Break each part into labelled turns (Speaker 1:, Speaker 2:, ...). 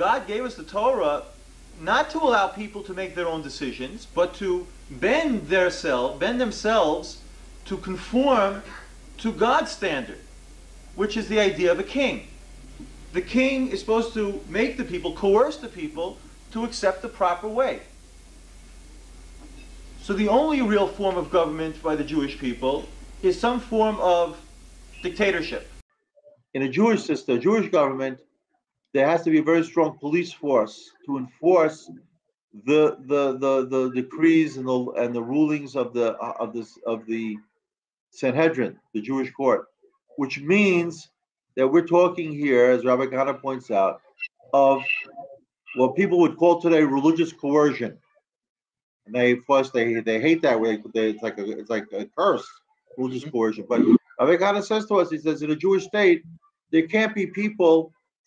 Speaker 1: God gave us the Torah not to allow people to make their own decisions, but to bend their self, bend themselves to conform to God's standard, which is the idea of a king. The king is supposed to make the people, coerce the people to accept the proper way. So the only real form of government by the Jewish people is some form of dictatorship. In a Jewish system, a Jewish government, there has to be a very strong police force to enforce the the the, the decrees and the and the rulings of the of this of the Sanhedrin, the Jewish court, which means that we're talking here, as Rabbi Kahana points out, of what people would call today religious coercion. And they, of course, they they hate that way. They, it's like a it's like a curse, religious
Speaker 2: Mm-hmm.
Speaker 1: coercion. But Rabbi Kahana says to us, he says, in a Jewish state, there can't be people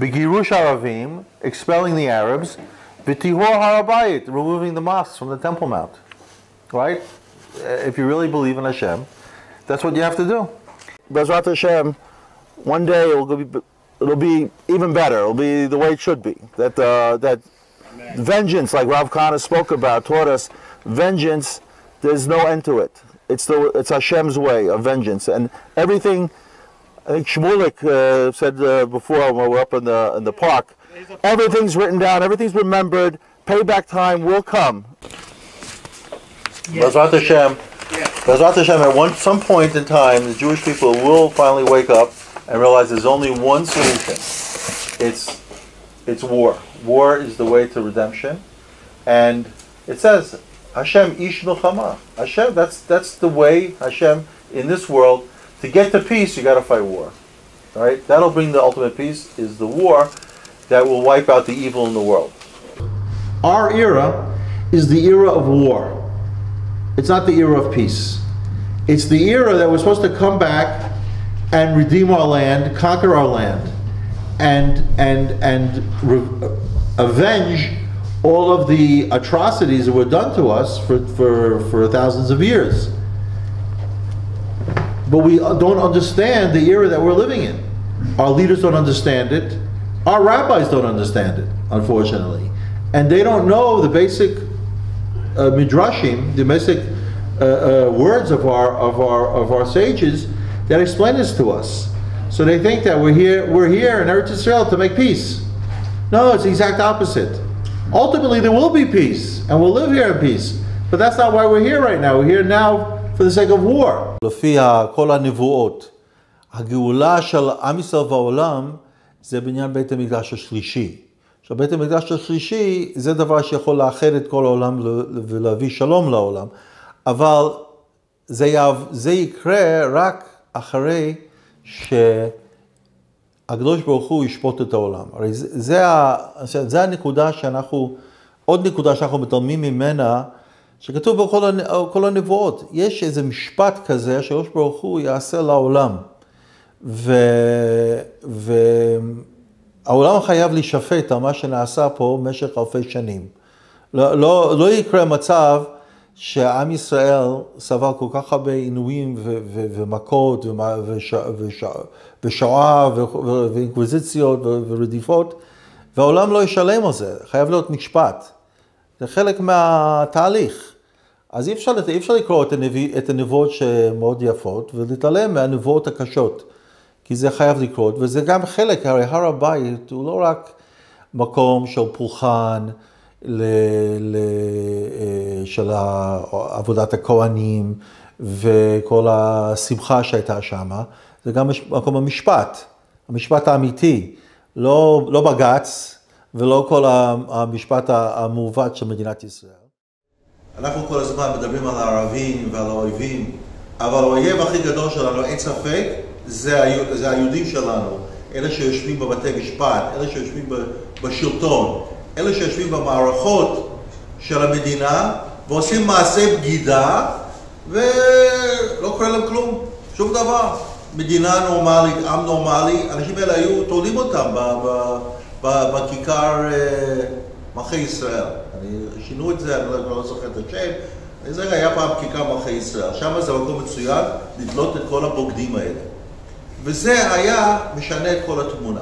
Speaker 2: Begirush Aravim, expelling the Arabs. V'tihor Harabayit, removing the mosques from the Temple Mount. Right? Uh, If you really believe in Hashem, that's what you have to do. Bezrat Hashem, one day it will be, it'll be even better. It'll be the way it should be. That uh, that vengeance, like Rav Kahana spoke about, taught us vengeance. There's no end to it. It's the it's Hashem's way of vengeance, and everything. I think Shmulik uh, said uh, before when we were up in the in the park. Everything's written down. Everything's remembered. Payback time will come. Bezrat Hashem. Bezrat Hashem. At one some point in time, the Jewish people will finally wake up and realize there's only one solution. It's it's war. War is the way to redemption, and it says Hashem ish milchama. Hashem. That's that's the way Hashem in this world. To get to peace, you got to fight war. All right. That'll bring the ultimate peace. Is the war that will wipe out the evil in the world.
Speaker 3: Our era is the era of war. It's not the era of peace. It's the era that we're supposed to come back and redeem our land, conquer our land, and and and re- uh, avenge all of the atrocities that were done to us for, for, for thousands of years. But we don't understand the era that we're living in. Our leaders don't understand it. Our rabbis don't understand it, unfortunately. And they don't know the basic uh, midrashim, the basic uh, uh, words of our of our of our sages that explain this to us. So they think that we're here we're here in Eretz Israel to make peace. No, it's the exact opposite. Ultimately, there will be peace, and we'll live here in peace. But that's not why we're here right now. We're here now for the sake of war.
Speaker 2: לפי כל הנבואות, הגאולה של עם ישראל והעולם זה בעניין בית המקדש השלישי. עכשיו בית המקדש השלישי זה דבר שיכול לאחד את כל העולם ולהביא שלום לעולם, אבל זה, יעב, זה יקרה רק אחרי שהקדוש ברוך הוא ישפוט את העולם. הרי זה, זה, זה הנקודה שאנחנו, עוד נקודה שאנחנו מתעלמים ממנה, שכתוב בכל כל הנבואות, יש איזה משפט כזה שהקדוש ברוך הוא יעשה לעולם. ו... והעולם חייב להישפט על מה שנעשה פה במשך אלפי שנים. לא, לא, לא יקרה מצב שעם ישראל סבל כל כך הרבה עינויים ו- ו- ומכות ושואה ו- ו- ואינקוויזיציות ו- ורדיפות, והעולם לא ישלם על זה, חייב להיות משפט. זה חלק מהתהליך. אז אי אפשר, אי אפשר לקרוא את, הנביא, את הנבואות שמאוד יפות ולהתעלם מהנבואות הקשות, כי זה חייב לקרות, וזה גם חלק, הרי הר הבית הוא לא רק מקום של פולחן ל, ל, אה, של עבודת הכהנים וכל השמחה שהייתה שם, זה גם מקום המשפט, המשפט האמיתי, לא, לא בג"ץ ולא כל המשפט המעוות של מדינת ישראל.
Speaker 4: אנחנו כל הזמן מדברים על הערבים ועל האויבים, אבל האויב הכי גדול שלנו, אין ספק, זה, היו- זה היהודים שלנו. אלה שיושבים בבתי משפט, אלה שיושבים בשלטון,
Speaker 2: אלה שיושבים במערכות של המדינה ועושים מעשה בגידה ולא קורה להם כלום, שום דבר. מדינה נורמלית, עם נורמלי, האנשים האלה היו תולים אותם בכיכר אה, מלכי ישראל. אני, שינו את זה, אני לא, לא זוכר את השם. זה היה פעם כיכר מלכי ישראל. שם זה מקום מצוין לתלות את כל הבוגדים האלה. וזה היה משנה את כל התמונה.